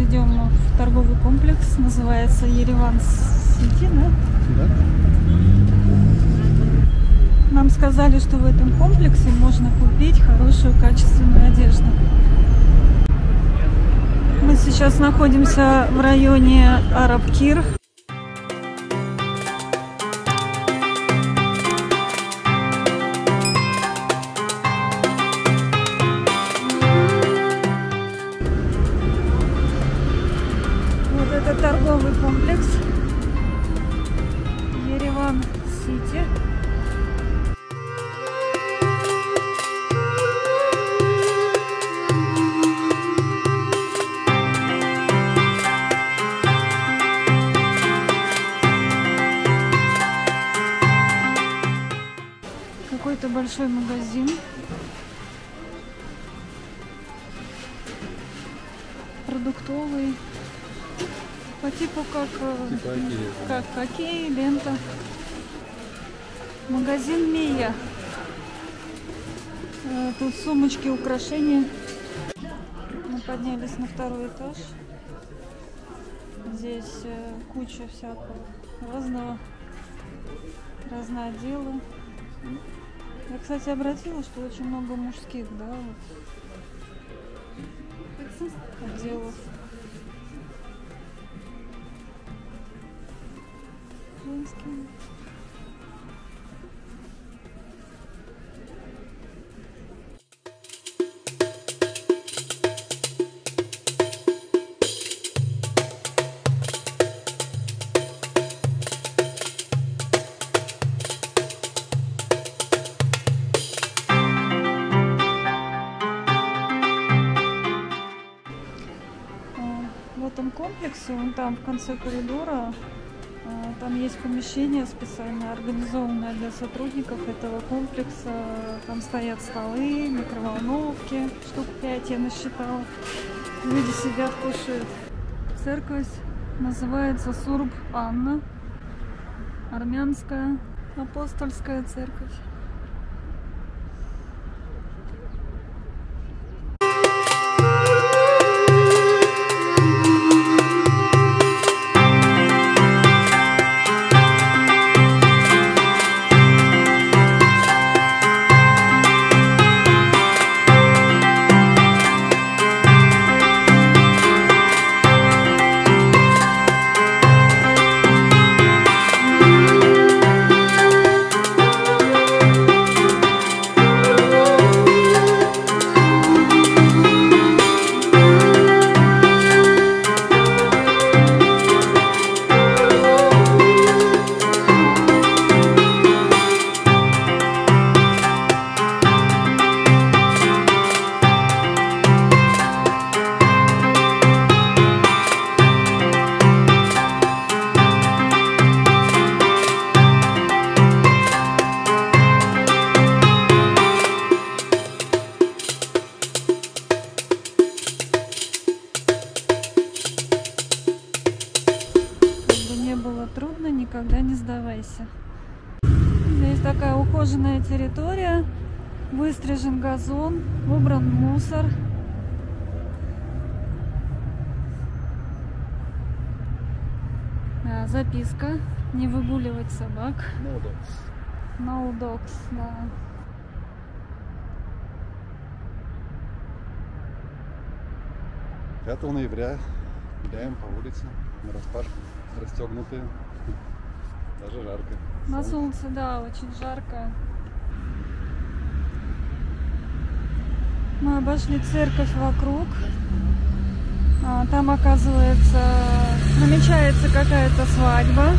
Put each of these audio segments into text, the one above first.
идем в торговый комплекс. Называется Ереван Сити, да? Да? Нам сказали, что в этом комплексе можно купить хорошую качественную одежду. Мы сейчас находимся в районе Арабкир. Типа Окей, да. как Окей, лента. Магазин Мия. Э, Тут сумочки, украшения. Мы поднялись на второй этаж. Здесь э, куча всякого разного, разноотдела. Я, кстати, обратила, что очень много мужских, да, вот отделов. Женские. А, В этом комплексе, вон там в конце коридора, там есть помещение специально организованное для сотрудников этого комплекса. Там стоят столы, микроволновки, штук пять я насчитала. Люди сидят, кушают. Церковь называется Сурб Анна, армянская апостольская церковь. Газон, убран мусор. Да, записка. Не выгуливать собак. No dogs. No dogs, да. Пятого ноября гуляем по улице на распашку, расстегнутые. Даже жарко. На солнце, да, очень жарко. Мы обошли церковь вокруг. А, там, оказывается, намечается какая-то свадьба.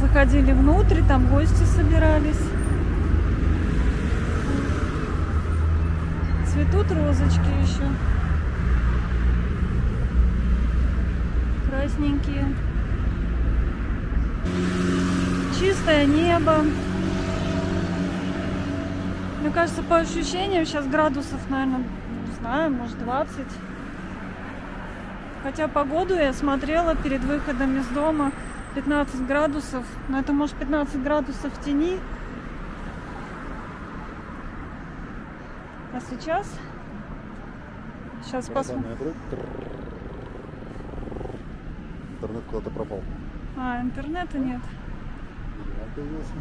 Заходили внутрь, там гости собирались. Цветут розочки еще. Красненькие. Чистое небо. Мне кажется, по ощущениям сейчас градусов, наверное, не знаю, может 20. Хотя погоду я смотрела перед выходом из дома 15 градусов. Но это может 15 градусов в тени. А сейчас... Сейчас посмотрим. Интернет куда-то пропал. А, интернета нет. Ереван появился.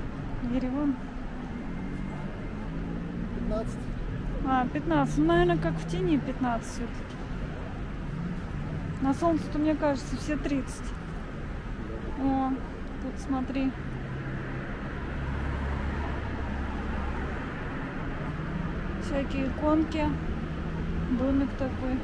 Ереван. 15. А, 15. Ну, наверное, как в тени 15 все-таки. На солнце-то, мне кажется, все 30. О, тут смотри. Всякие иконки. Домик такой.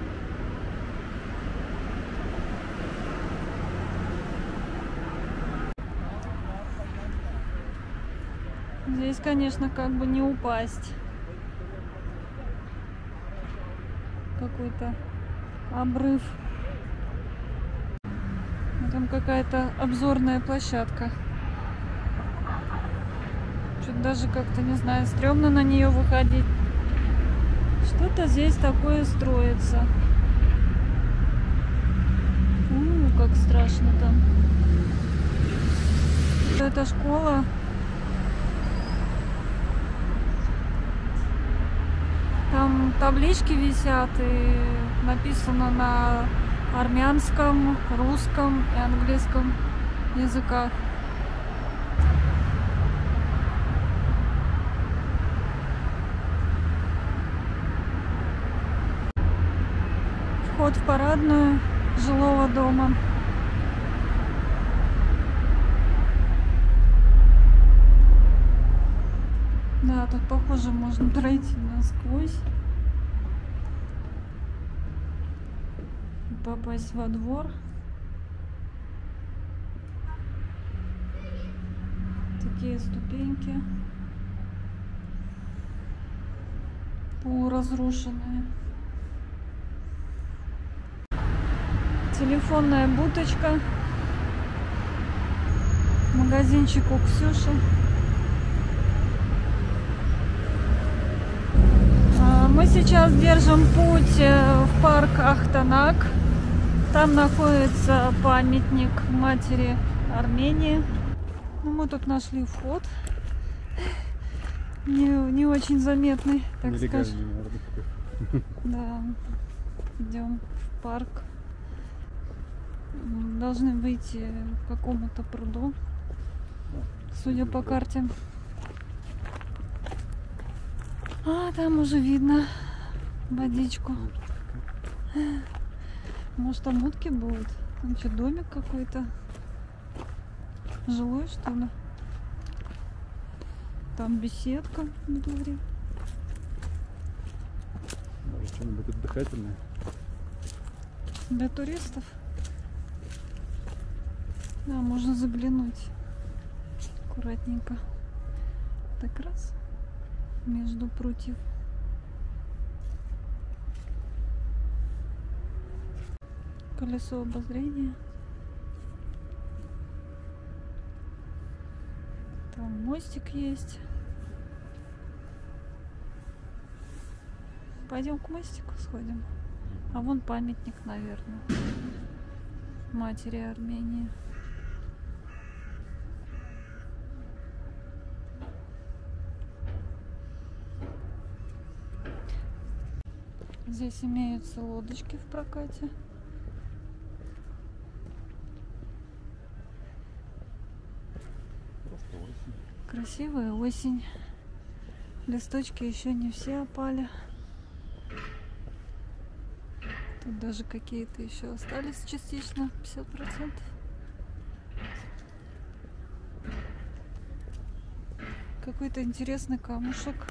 Здесь, конечно, как бы не упасть. Какой-то обрыв. Ну, Там какая-то обзорная площадка. Что-то даже как-то, не знаю, стрёмно на нее выходить. Что-то здесь такое строится. У, как страшно там. Эта школа. Таблички висят и написано на армянском, русском и английском языках. Вход в парадную жилого дома. Да, тут похоже можно пройти насквозь. Попасть во двор. Такие ступеньки. Полуразрушенные. Телефонная будочка. Магазинчик у Ксюши. А, Мы сейчас держим путь э, в парк Ахтанак. Там находится памятник матери Армении. Ну, мы тут нашли вход. Не, не очень заметный, так скажем. Да, идем в парк. Должны выйти к какому-то пруду, судя по карте. А, там уже видно водичку. Может, там утки будут? Там что, домик какой-то? Жилой, что ли? Там беседка на дворе. Может, что-нибудь отдыхательное. Для туристов? Да, можно заглянуть аккуратненько. Так раз между прутьев. Колесо обозрения. Там мостик есть. Пойдем к мостику сходим. А вон памятник, наверное. Матери Армении. Здесь имеются лодочки в прокате. Просто осень. Красивая осень. Листочки еще не все опали. Тут даже какие-то еще остались частично, 50%. Какой-то интересный камушек.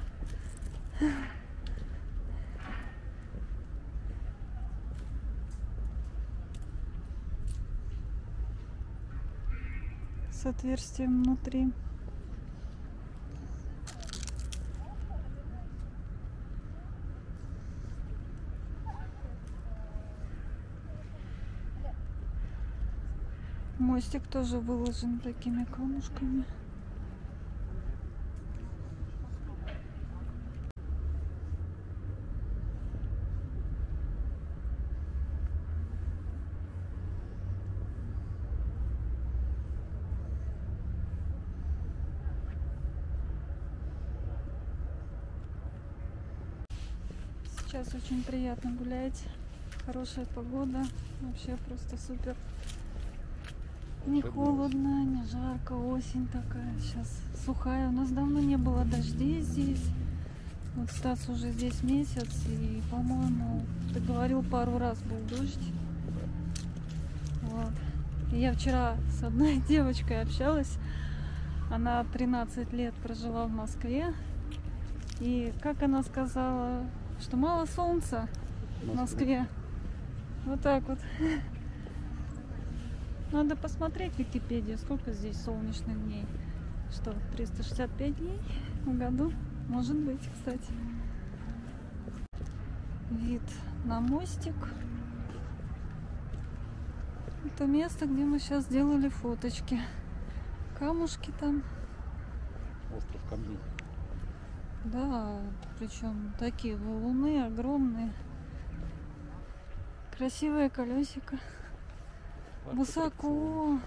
С отверстием внутри. мостик тоже выложен такими камушками. Сейчас очень приятно гулять. Хорошая погода. Вообще просто супер. Не холодно, не жарко. Осень такая. Сейчас сухая. У нас давно не было дождей здесь. Вот Стас уже здесь месяц. И, по-моему, ты говорил, пару раз был дождь. Вот. И я вчера с одной девочкой общалась. Она 13 лет прожила в Москве. И как она сказала, что мало солнца в Москве. Вот так вот. Надо посмотреть в Википедию, сколько здесь солнечных дней. Что, 365 дней в году? Может быть, кстати. Вид на мостик. Это место, где мы сейчас сделали фоточки. Камушки там. Остров камней. Да, причем такие валуны огромные. Красивое колесико. Высоко.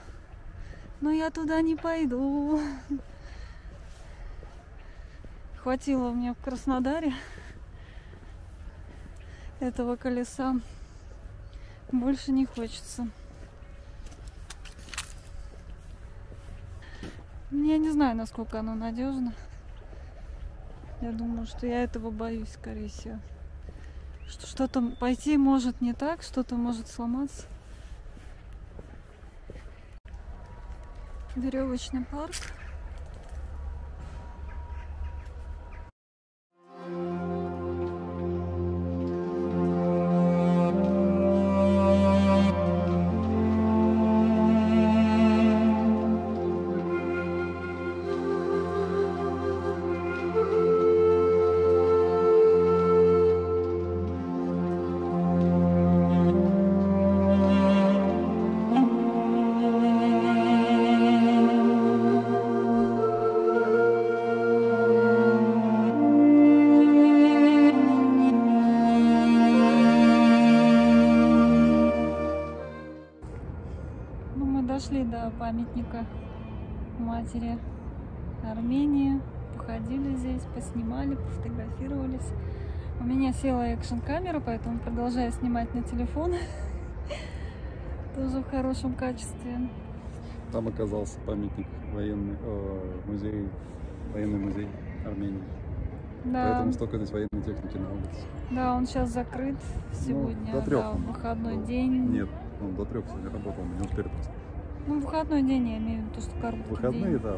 Но я туда не пойду. Хватило мне в Краснодаре этого колеса. Больше не хочется. Я не знаю, насколько оно надежно. Я думаю, что я этого боюсь, скорее всего. Что что-то пойти может не так, что-то может сломаться. Веревочный парк. Памятника матери Армении. Походили здесь, поснимали, пофотографировались. У меня села экшн камера, поэтому продолжаю снимать на телефон. Тоже в хорошем качестве. Там оказался памятник военный, э, музей, военный музей Армении. Да, Поэтому столько здесь военной техники на улице. да, он сейчас закрыт сегодня. до трёх да, он выходной был. день. Нет, он до трех сегодня работал, не успели просто. Ну, выходной день я имею в виду, что короткий Выходные, день. да.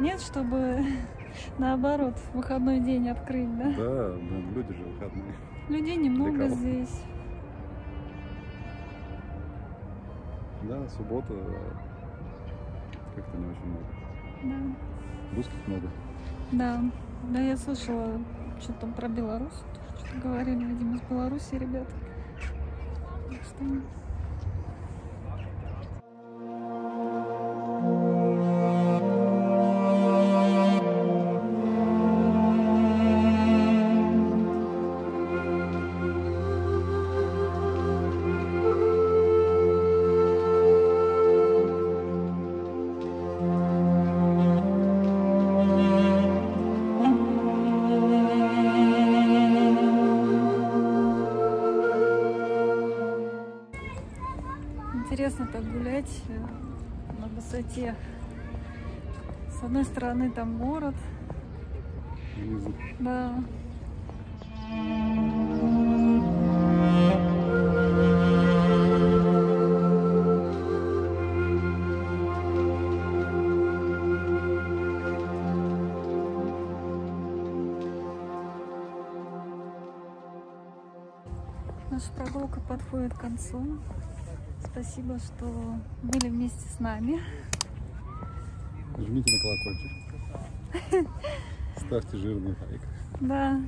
Нет, чтобы наоборот выходной день открыть, да? Да, блин, люди же выходные. Людей немного здесь. Да, суббота э, как-то не очень много. Да. Русских много. Да, да, я слышала, что там про Беларусь, что-то говорили, видимо, из Беларуси ребята. Так что... высоте. С одной стороны там город, Внизу. да. Наша прогулка подходит к концу. Спасибо, что были вместе с нами. Жмите на колокольчик. Ставьте жирный лайк. Да.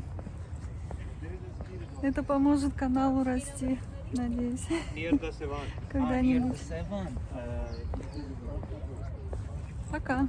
Это поможет каналу расти, надеюсь, когда-нибудь. Sevan. Uh, Пока.